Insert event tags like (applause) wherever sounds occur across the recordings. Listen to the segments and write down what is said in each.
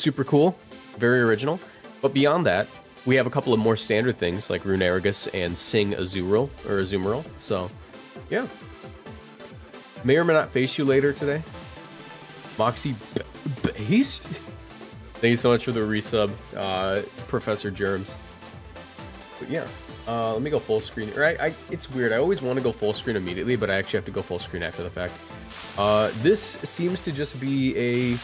super cool, very original. But beyond that, we have a couple of more standard things like Runerigus and Sing Azumarill or Azumarill. So, yeah. May or may not face you later today. Moxie Based? Thank you so much for the resub, uh, Professor Germs. But yeah, uh, let me go full screen. Right, I, it's weird. I always want to go full screen immediately, but I actually have to go full screen after the fact. Uh, this seems to just be a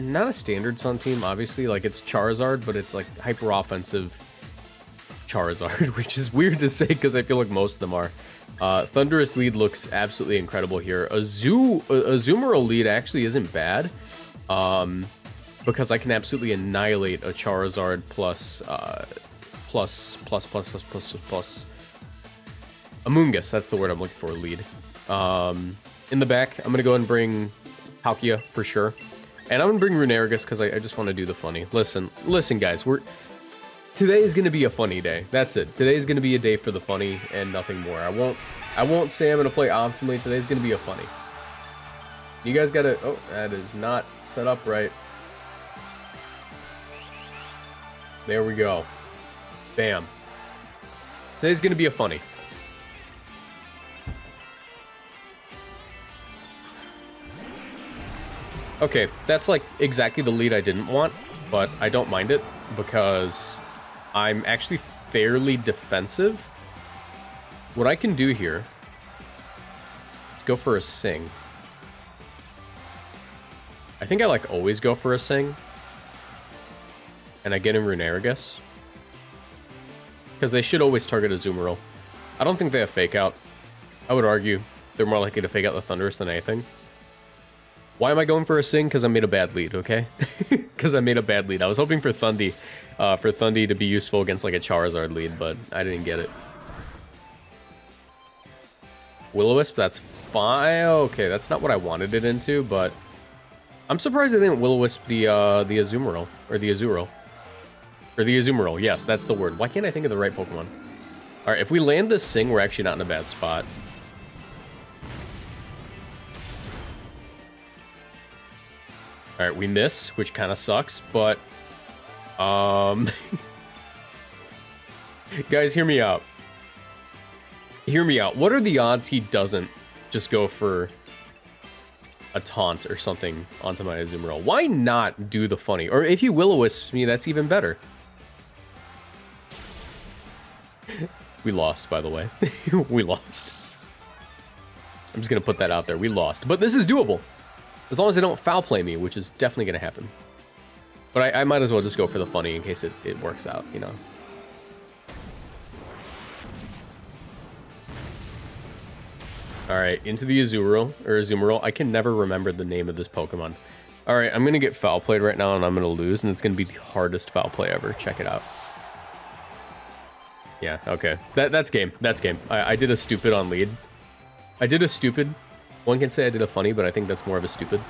not a standard Sun team, obviously. Like it's Charizard, but it's like hyper offensive Charizard, (laughs) which is weird to say because I feel like most of them are. Uh, Thundurus lead looks absolutely incredible here. A Zoo, a Azumarill lead actually isn't bad. Um, because I can absolutely annihilate a Charizard plus, uh, plus, plus, plus, plus, plus, plus, Amoonguss, that's the word I'm looking for, lead. Um, in the back, I'm gonna go and bring Palkia for sure. And I'm gonna bring Runerigus because I, I, just want to do the funny. Listen, listen guys, we're, today is gonna be a funny day. That's it. Today is gonna be a day for the funny and nothing more. I won't, I won't say I'm gonna play optimally. Today's gonna be a funny. You guys gotta, oh, that is not set up right. There we go. Bam. Today's gonna be a funny. Okay, that's like exactly the lead I didn't want, but I don't mind it because I'm actually fairly defensive. What I can do here is go for a sing. I think I like always go for a sing and I get in Runerigus. Because they should always target a. I don't think they have Fake Out. I would argue they're more likely to Fake Out the Thundurus than anything. Why am I going for a Sing? Because I made a bad lead, okay? (laughs) Because I made a bad lead. I was hoping for Thundy, uh, for Thundy to be useful against like a Charizard lead, but I didn't get it. Will-O-Wisp, that's fine. Okay, that's not what I wanted it into, but I'm surprised they didn't Will-O-Wisp the uh, the Azumarill or the Azurill. Or the Azumarill, yes, that's the word. Why can't I think of the right Pokemon? Alright, if we land this Sing, we're actually not in a bad spot. Alright, we miss, which kind of sucks, but... Um... (laughs) Guys, hear me out. Hear me out. What are the odds he doesn't just go for a taunt or something onto my Azumarill? Why not do the funny? Or if you Will-O-Wisp me, that's even better. (laughs) we lost, by the way. (laughs) we lost. I'm just going to put that out there. We lost. But this is doable. As long as they don't foul play me, which is definitely going to happen. But I, I, might as well just go for the funny in case it, it works out, you know. Alright, into the Azurill, or Azumarill. I can never remember the name of this Pokemon. Alright, I'm going to get foul played right now and I'm going to lose, and it's going to be the hardest foul play ever. Check it out. Yeah, okay. That That's game. That's game. I, I did a stupid on lead. I did a stupid. One can say I did a funny, but I think that's more of a stupid.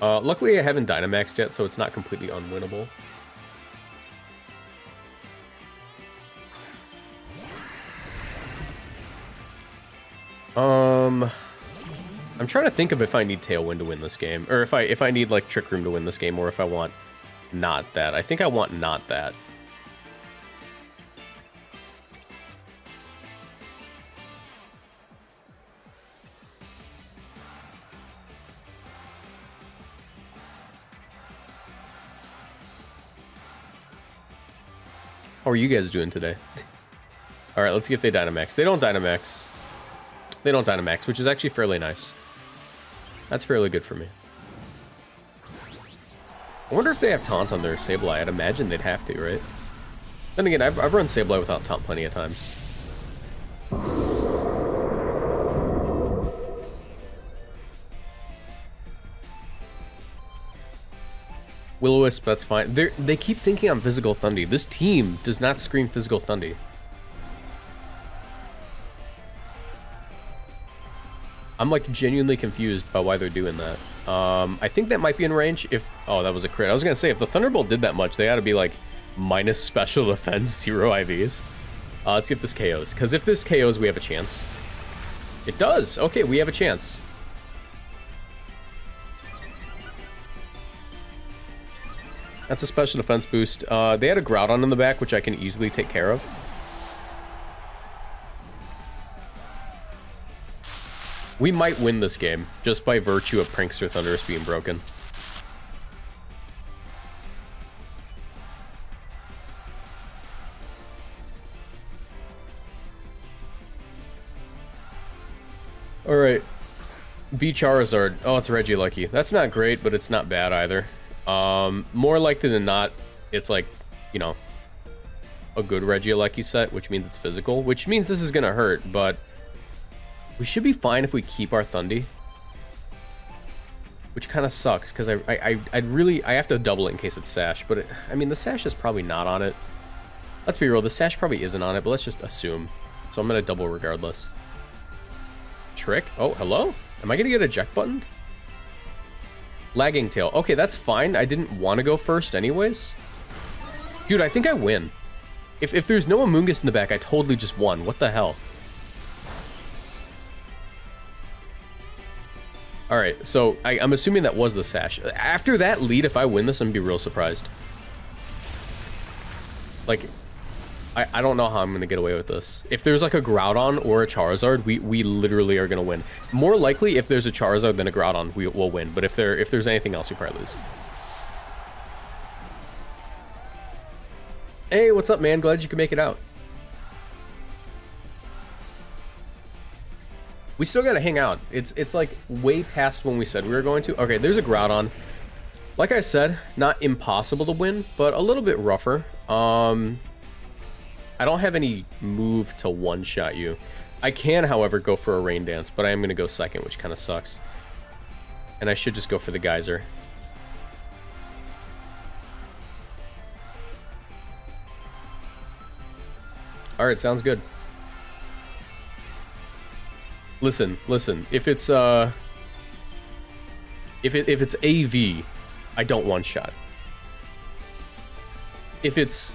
Uh, luckily, I haven't Dynamaxed yet, so it's not completely unwinnable. Um, I'm trying to think of if I need Tailwind to win this game, or if I if I need like Trick Room to win this game, or if I want not that. I think I want not that. How are you guys doing today? Alright, let's see if they Dynamax. They don't Dynamax. They don't Dynamax, which is actually fairly nice. That's fairly good for me. I wonder if they have Taunt on their Sableye. I'd imagine they'd have to, right? Then again, I've, I've run Sableye without Taunt plenty of times. Will-O-Wisp, that's fine. They're, they keep thinking I'm Physical Thundy. This team does not scream Physical Thundy. I'm like genuinely confused by why they're doing that. Um, I think that might be in range if... Oh, that was a crit. I was going to say, if the Thunderbolt did that much, they ought to be like minus special (laughs) defense, zero IVs. Uh, let's see if this KOs. Because if this KOs, we have a chance. It does. Okay, we have a chance. That's a special defense boost. Uh, they had a Groudon in the back, which I can easily take care of. We might win this game, just by virtue of Prankster Thundurus being broken. Alright. B Charizard. Oh, it's Regieleki. That's not great, but it's not bad either. Um, more likely than not, it's like, you know, a good Regieleki set, which means it's physical, which means this is going to hurt, but we should be fine if we keep our Thundy. Which kind of sucks, because I, I, I, would really, I have to double it in case it's Sash, but it, I mean, the Sash is probably not on it. Let's be real, the Sash probably isn't on it, but let's just assume. So I'm going to double regardless. Trick? Oh, hello? Am I going to get eject buttoned? Lagging tail. Okay, that's fine. I didn't want to go first anyways. Dude, I think I win. If, if there's no Amoonguss in the back, I totally just won. What the hell? Alright, so I, am assuming that was the Sash. After that lead, if I win this, I'm going to be real surprised. Like, I, I don't know how I'm going to get away with this. If there's like a Groudon or a Charizard, we, we literally are going to win. More likely, if there's a Charizard than a Groudon, we will win. But if there if there's anything else, we probably lose. Hey, what's up, man? Glad you could make it out. We still gotta hang out. It's it's like way past when we said we were going to. Okay, there's a Groudon. Like I said, not impossible to win, but a little bit rougher. Um, I don't have any move to one-shot you. I can, however, go for a Rain Dance, but I am going to go second, which kind of sucks. And I should just go for the Geyser. Alright, sounds good. Listen, listen. If it's, uh... If, it, if it's AV, I don't one-shot. If it's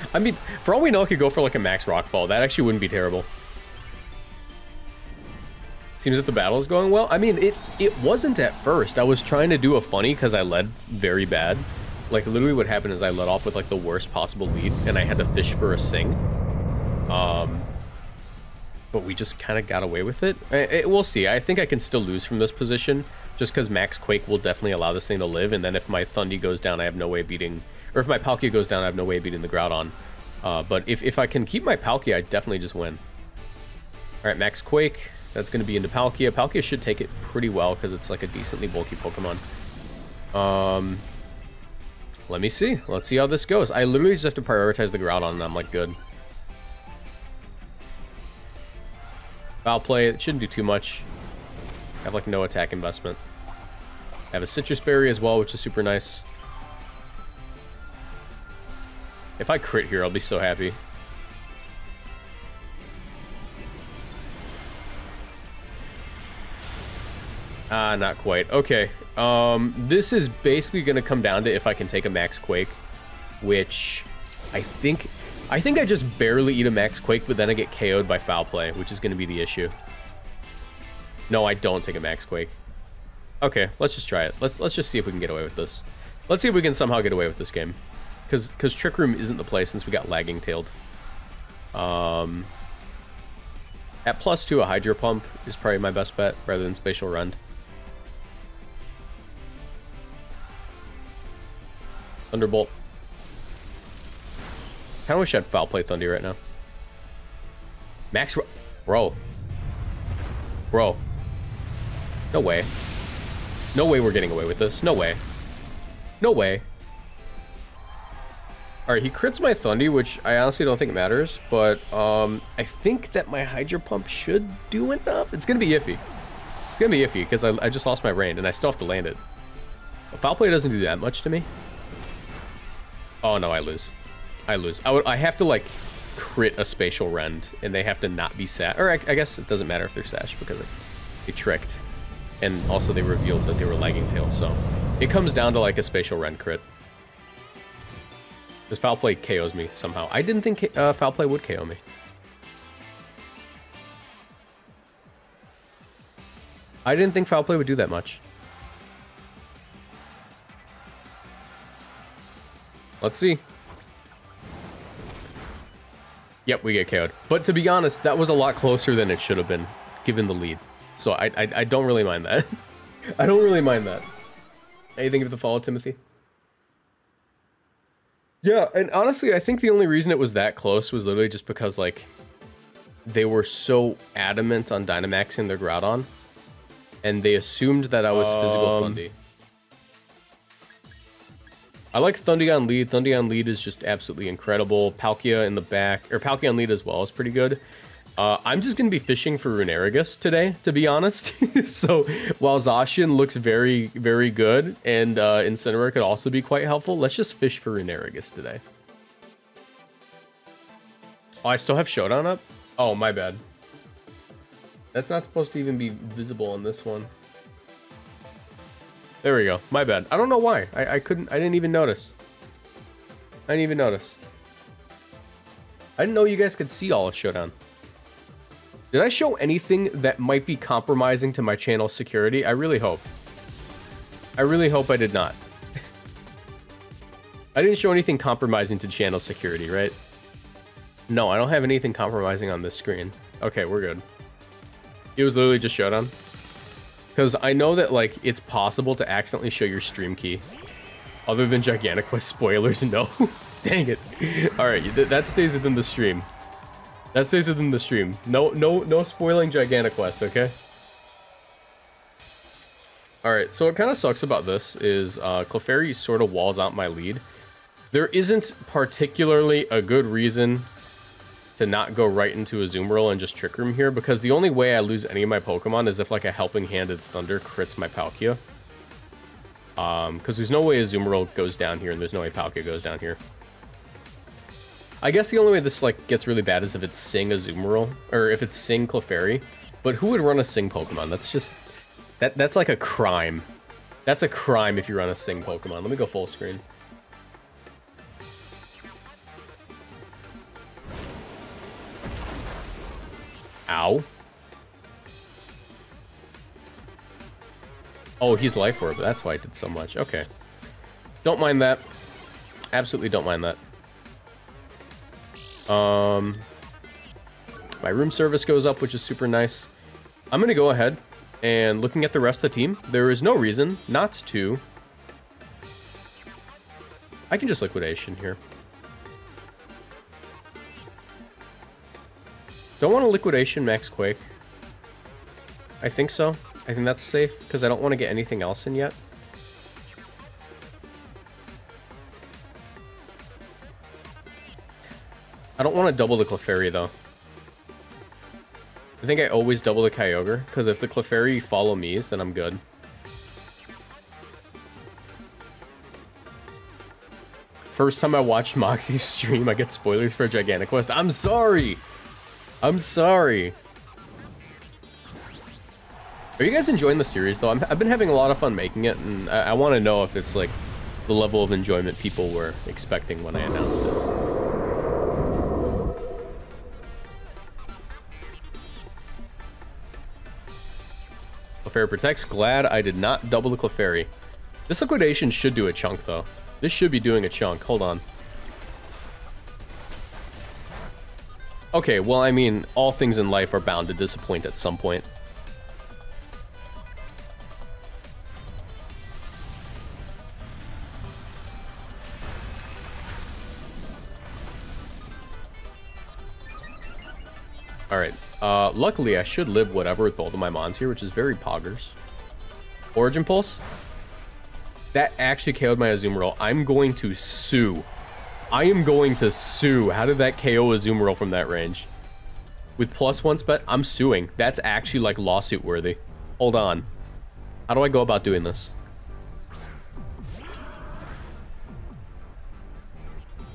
(laughs) I mean, for all we know, I could go for like a max rockfall. That actually wouldn't be terrible. Seems that the battle is going well. I mean, it, it wasn't at first. I was trying to do a funny because I led very bad. Like, literally what happened is I led off with like the worst possible lead and I had to fish for a sing. Um, but we just kind of got away with it. it. We'll see. I think I can still lose from this position just because Max Quake will definitely allow this thing to live. And then if my Thundy goes down, I have no way of beating or if my Palkia goes down, I have no way of beating the Groudon. Uh, but if, if I can keep my Palkia, I definitely just win. Alright, Max Quake. That's going to be into Palkia. Palkia should take it pretty well because it's like a decently bulky Pokemon. Um, let me see. Let's see how this goes. I literally just have to prioritize the Groudon and I'm like good. Foul play. It shouldn't do too much. I have like no attack investment. I have a Sitrus Berry as well, which is super nice. If I crit here, I'll be so happy. Ah, not quite. Okay. Um, this is basically going to come down to if I can take a Max Quake, which I think... I think I just barely eat a Max Quake, but then I get KO'd by Foul Play, which is going to be the issue. No, I don't take a Max Quake. Okay, let's just try it. Let's let's just see if we can get away with this. Let's see if we can somehow get away with this game. Because because Trick Room isn't the play since we got Lagging Tailed. Um, at plus two, a Hydro Pump is probably my best bet rather than Spatial Rend. Thunderbolt. Kind of wish I had Foul Play Thundy right now. Max... Bro. Bro. No way. No way we're getting away with this. No way. No way. Alright, he crits my Thundy, which I honestly don't think matters, but um, I think that my Hydro Pump should do enough. It's going to be iffy. It's going to be iffy, because I, I, just lost my rain, and I still have to land it. Foul Play doesn't do that much to me. Oh, no, I lose. I lose. I, would, I have to, like, crit a Spatial Rend, and they have to not be sat. Or I, I guess it doesn't matter if they're Sash, because they tricked. And also they revealed that they were Lagging Tail, so... It comes down to, like, a Spatial Rend crit. Because foul play KOs me somehow. I didn't think uh, foul play would KO me. I didn't think foul play would do that much. Let's see. Yep, we get KO'd. But to be honest, that was a lot closer than it should have been, given the lead. So I, I, I don't really mind that. (laughs) I don't really mind that. Anything of the follow, Timothy? Yeah, and honestly, I think the only reason it was that close was literally just because, like, they were so adamant on Dynamaxing their Groudon, and they assumed that I was um, physical Thundy. I like Thundion lead. Thundion lead is just absolutely incredible. Palkia in the back, or Palkia lead as well is pretty good. Uh, I'm just going to be fishing for Runerigus today, to be honest. (laughs) so while Zacian looks very, very good, and uh, Incineroar could also be quite helpful, let's just fish for Runerigus today. Oh, I still have Showdown up? Oh, my bad. That's not supposed to even be visible on this one. There we go. My bad. I don't know why. I, I couldn't, I didn't even notice. I didn't even notice. I didn't know you guys could see all of Showdown. Did I show anything that might be compromising to my channel security? I really hope. I really hope I did not. (laughs) I didn't show anything compromising to channel security, right? No, I don't have anything compromising on this screen. Okay, we're good. It was literally just Showdown. Because I know that, like, it's possible to accidentally show your stream key. Other than Gigantic spoilers, (laughs) no. Dang it. Alright, th that stays within the stream. That stays within the stream. No, no, no spoiling Gigantic Quest, okay? Alright, so what kind of sucks about this is uh, Clefairy sort of walls out my lead. There isn't particularly a good reason to not go right into a Azumarill and just Trick Room here, because the only way I lose any of my Pokemon is if like a Helping Handed Thunder crits my Palkia. Um, because there's no way a Azumarill goes down here, and there's no way Palkia goes down here. I guess the only way this like gets really bad is if it's Sing Azumarill, or if it's Sing Clefairy. But who would run a Sing Pokemon? That's just that that's like a crime. That's a crime if you run a Sing Pokemon. Let me go full screen. Ow. Oh, he's Life Orb. That's why I did so much. Okay. Don't mind that. Absolutely don't mind that. Um, my room service goes up, which is super nice. I'm going to go ahead and looking at the rest of the team, there is no reason not to. I can just liquidation here. Don't want a liquidation max quake. I think so. I think that's safe because I don't want to get anything else in yet. I don't want to double the Clefairy, though. I think I always double the Kyogre, because if the Clefairy follow me's, then I'm good. First time I watched (laughs) Moxie's stream, I get spoilers for Gigantic Quest. I'm sorry! I'm sorry. Are you guys enjoying the series, though? i have been having a lot of fun making it, and I, I want to know if it's, like, the level of enjoyment people were expecting when I announced it. Clefairy protects. Glad I did not double the Clefairy. This liquidation should do a chunk, though. This should be doing a chunk. Hold on. Okay, well, I mean, all things in life are bound to disappoint at some point. Alright, uh, luckily, I should live whatever with both of my mons here, which is very poggers. Origin Pulse? That actually KO'd my Azumarill. I'm going to sue. I am going to sue. How did that KO Azumarill from that range? With plus one spec, I'm suing. That's actually like lawsuit worthy. Hold on. How do I go about doing this?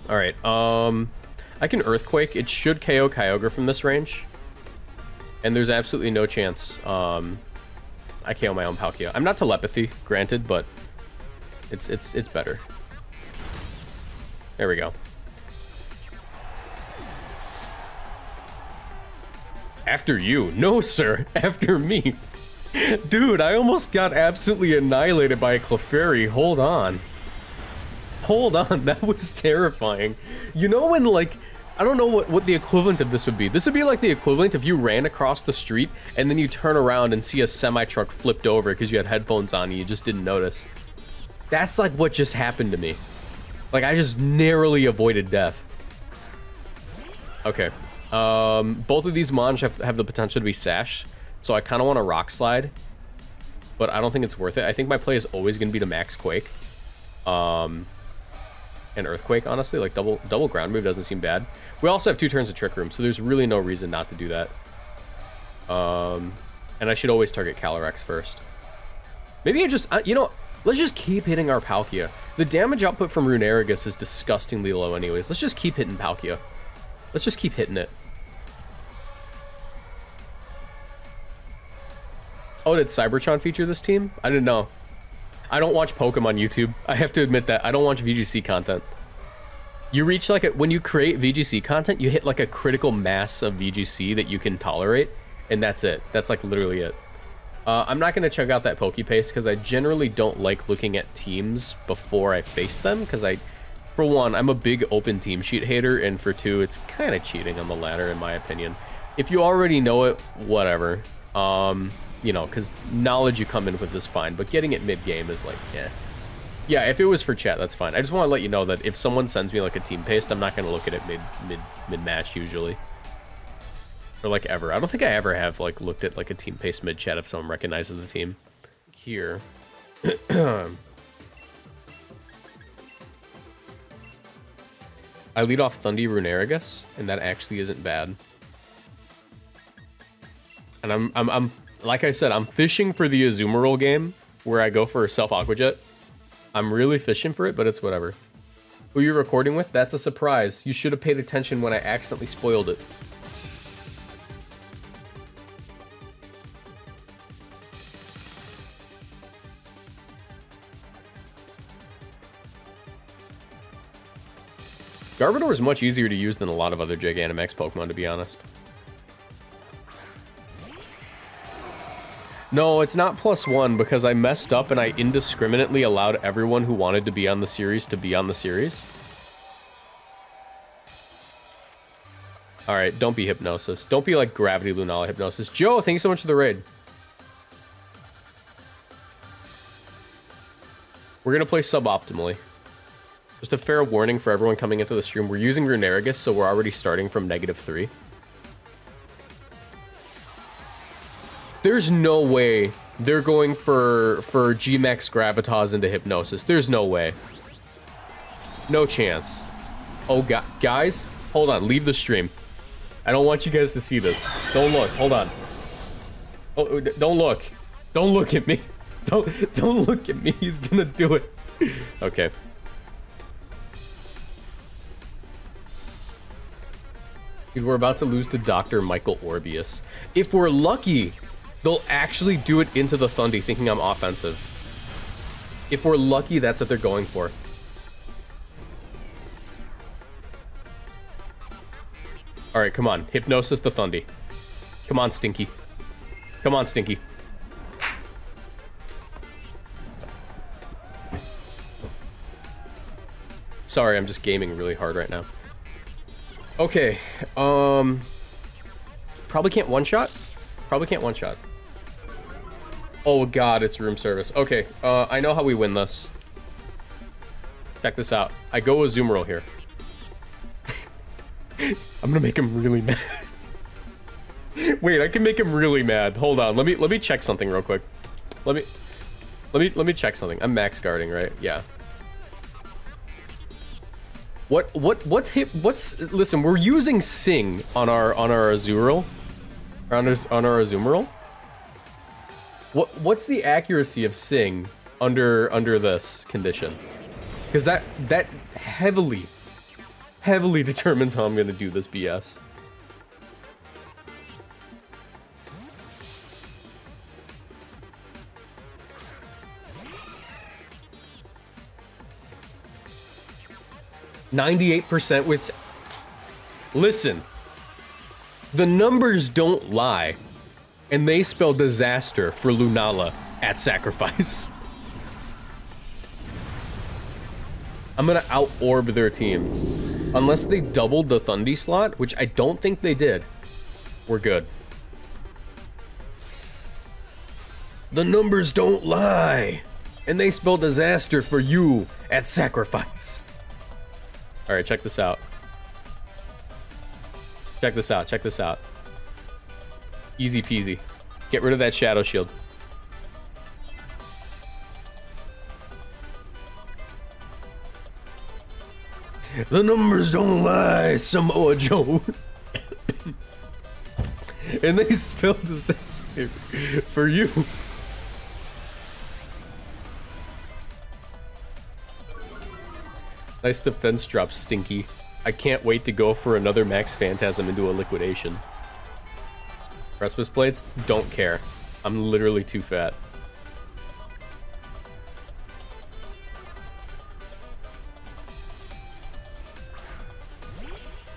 Alright, um... I can Earthquake. It should KO Kyogre from this range. And there's absolutely no chance um, I KO my own Palkia. I'm not telepathy, granted, but it's it's it's better. There we go. After you. No, sir. (laughs) After me. Dude, I almost got absolutely annihilated by a Clefairy. Hold on. Hold on, (laughs) that was terrifying. You know when, like, I don't know what, what the equivalent of this would be. This would be like the equivalent if you ran across the street and then you turn around and see a semi-truck flipped over because you had headphones on and you just didn't notice. That's like what just happened to me. Like, I just narrowly avoided death. Okay. Um, both of these Monge have, have the potential to be Sash, so I kind of want to Rock Slide, but I don't think it's worth it. I think my play is always going to be to Max Quake. Um, and Earthquake, honestly. Like, double double ground move doesn't seem bad. We also have two turns of Trick Room, so there's really no reason not to do that. Um, and I should always target Calyrex first. Maybe I just, uh, you know, let's just keep hitting our Palkia. The damage output from Runerigus is disgustingly low anyways. Let's just keep hitting Palkia. Let's just keep hitting it. Oh, did Cybertron feature this team? I didn't know. I don't watch Pokemon YouTube. I have to admit that. I don't watch VGC content. You reach like a, when you create VGC content, you hit like a critical mass of VGC that you can tolerate, and that's it. That's like literally it. Uh, I'm not going to check out that Pokepaste because I generally don't like looking at teams before I face them because I, for one, I'm a big open team sheet hater, and for two, it's kind of cheating on the ladder in my opinion. If you already know it, whatever. Um, you know, because knowledge you come in with is fine, but getting it mid-game is like, yeah. Yeah, if it was for chat, that's fine. I just want to let you know that if someone sends me like a team paste, I'm not going to look at it mid mid mid match usually, or like ever. I don't think I ever have like looked at like a team paste mid chat if someone recognizes the team. Here. (clears throat) I lead off Thundy Runerigus, and that actually isn't bad. And I'm I'm I'm like I said, I'm fishing for the Azumarill game where I go for a self Aqua Jet. I'm really fishing for it, but it's whatever. Who you're recording with? That's a surprise. You should have paid attention when I accidentally spoiled it. Garbodor is much easier to use than a lot of other Gigantamax Pokemon, to be honest. No, it's not plus one because I messed up and I indiscriminately allowed everyone who wanted to be on the series to be on the series. Alright, don't be Hypnosis. Don't be like Gravity Lunala Hypnosis. Joe, thank you so much for the raid. We're going to play suboptimally. Just a fair warning for everyone coming into the stream. We're using Runerigus, so we're already starting from negative three. There's no way they're going for for Gmax Gravitas into Hypnosis. There's no way. No chance. Oh, God. Guys, hold on. Leave the stream. I don't want you guys to see this. Don't look. Hold on. Oh, don't look. Don't look at me. (laughs) Don't don't look at me. He's gonna do it. (laughs) Okay. We're about to lose to Dr. Michael Orbius. If we're lucky, They'll actually do it into the Thundy thinking I'm offensive. If we're lucky, that's what they're going for. Alright, come on. Hypnosis the Thundy. Come on, Stinky. Come on, Stinky. Sorry, I'm just gaming really hard right now. Okay, um... Probably can't one-shot? Probably can't one-shot. Oh god, it's room service. Okay, uh, I know how we win this. Check this out. I go with Azumarill here. (laughs) I'm gonna make him really mad. (laughs) Wait, I can make him really mad. Hold on, let me let me check something real quick. Let me let me let me check something. I'm max guarding, right? Yeah. What what what's hit what's listen, we're using Sing on our on our Azumarill. On our, on our Azumarill. What what's the accuracy of Sing under under this condition? Because that that heavily, heavily (laughs) determines how I'm gonna do this BS. Ninety-eight percent with. Listen, the numbers don't lie and they spell disaster for Lunala at sacrifice. (laughs) I'm gonna out-orb their team. Unless they doubled the Thundy slot, which I don't think they did, we're good. The numbers don't lie, and they spell disaster for you at sacrifice. All right, check this out. Check this out, check this out. Easy peasy. Get rid of that shadow shield. The numbers don't lie, Samoa Joe. (laughs) and they spelled disaster for you. Nice defense drop, Stinky. I can't wait to go for another Max Phantasm into a liquidation. Christmas plates? Don't care. I'm literally too fat.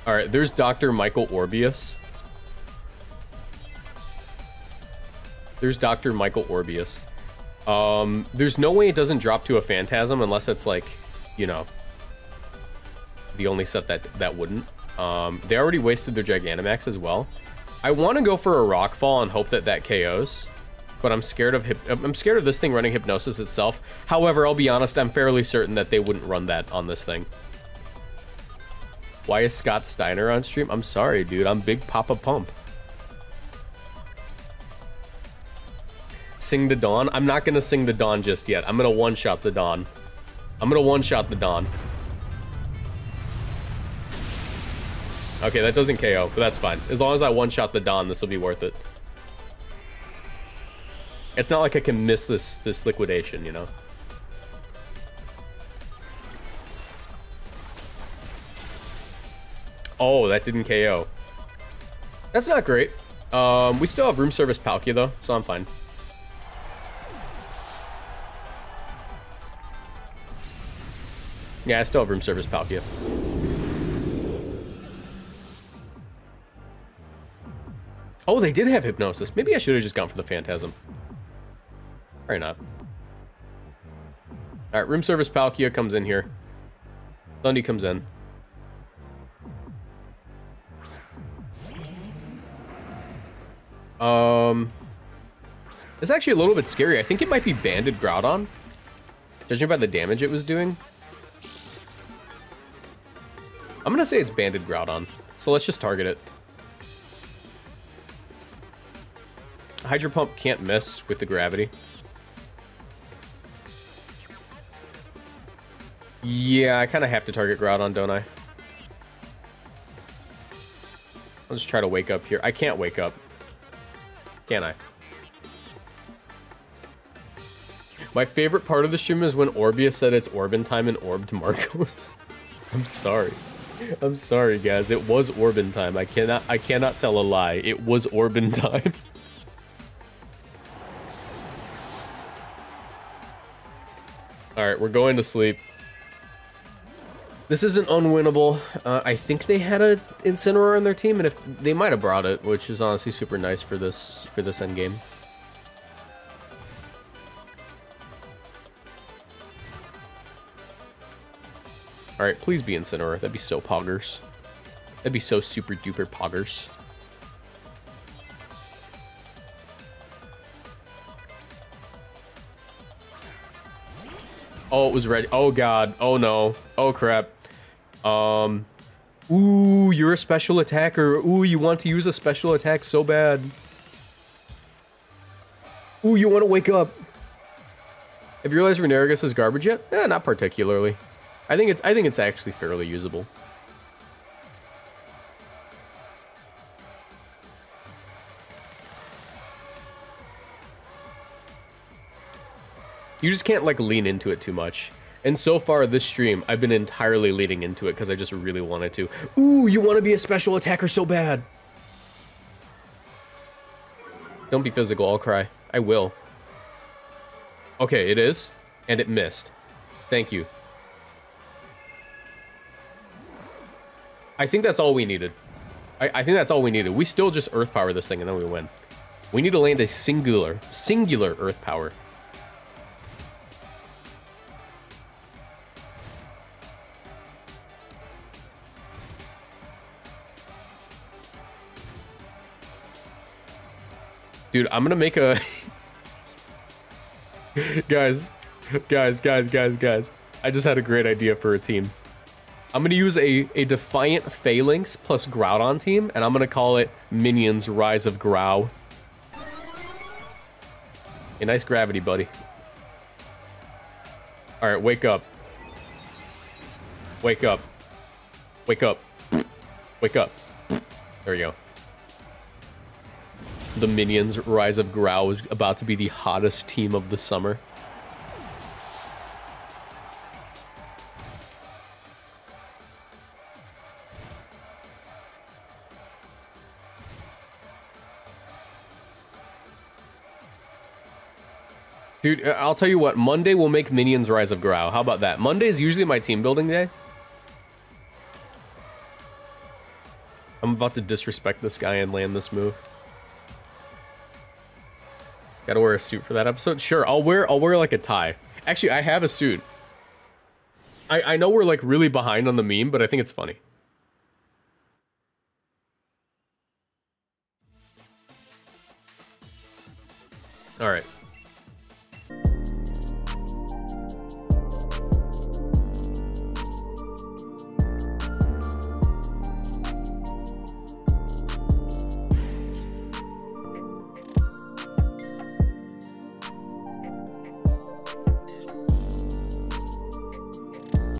Alright, there's Dr. Michael Orbius. There's Dr. Michael Orbius. Um, there's no way it doesn't drop to a Phantasm unless it's like, you know, the only set that that wouldn't. Um, they already wasted their Gigantamax as well. I want to go for a rock fall and hope that that KOs, but I'm scared of I'm scared of this thing running Hypnosis itself. However, I'll be honest, I'm fairly certain that they wouldn't run that on this thing. Why is Scott Steiner on stream? I'm sorry, dude. I'm Big Papa Pump. Sing the Dawn? I'm not going to sing the Dawn just yet. I'm going to one-shot the Dawn. I'm going to one-shot the Dawn. Okay, that doesn't KO, but that's fine. As long as I one-shot the Dawn, this will be worth it. It's not like I can miss this this liquidation, you know? Oh, that didn't KO. That's not great. Um, we still have room service Palkia, though, so I'm fine. Yeah, I still have room service Palkia. Oh, they did have Hypnosis. Maybe I should have just gone for the Phantasm. Or not. Alright, room service Palkia comes in here. Thundy comes in. Um, it's actually a little bit scary. I think it might be Banded Groudon, judging by the damage it was doing. I'm gonna say it's Banded Groudon, so let's just target it. Hydro Pump can't miss with the gravity. Yeah, I kind of have to target Groudon, don't I? I'll just try to wake up here. I can't wake up. Can I? My favorite part of the stream is when Orbius said it's Orbin time and orbed Marcos. (laughs) I'm sorry. I'm sorry, guys. It was Orbin time. I cannot I cannot tell a lie. It was Orbin (laughs) time. Alright, we're going to sleep. This isn't unwinnable. Uh, I think they had a Incineroar on their team, and if they might have brought it, which is honestly super nice for this for this end game. All right, please be Incineroar. That'd be so poggers. That'd be so super duper poggers. Oh, it was ready. Oh god. Oh no. Oh crap. Um, ooh, you're a special attacker. Ooh, you want to use a special attack so bad. Ooh, you want to wake up. Have you realized Runerigus is garbage yet? Eh, not particularly. I think it's I think it's actually fairly usable. You just can't like lean into it too much. And so far this stream, I've been entirely leaning into it because I just really wanted to. Ooh, you want to be a special attacker so bad. Don't be physical, I'll cry. I will. Okay, it is. And it missed. Thank you. I think that's all we needed. I, I think that's all we needed. We still just Earth Power this thing and then we win. We need to land a singular, singular Earth Power. Dude, I'm gonna make a... (laughs) guys, guys, guys, guys, guys. I just had a great idea for a team. I'm gonna use a, a Defiant Falinks plus Groudon team, and I'm gonna call it Minions Rise of Grau. A nice gravity, buddy. Alright, wake up. Wake up. Wake up. Wake up. There we go. The Minions Rise of Grau is about to be the hottest team of the summer. Dude, uh, I'll tell you what, Monday will make Minions Rise of Grau. How about that? Monday is usually my team building day. I'm about to disrespect this guy and land this move. Gotta wear a suit for that episode? Sure, I'll wear I'll wear like a tie. Actually, I have a suit. I, I know we're like really behind on the meme, but I think it's funny.